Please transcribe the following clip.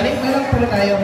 Balik na lang pala tayo.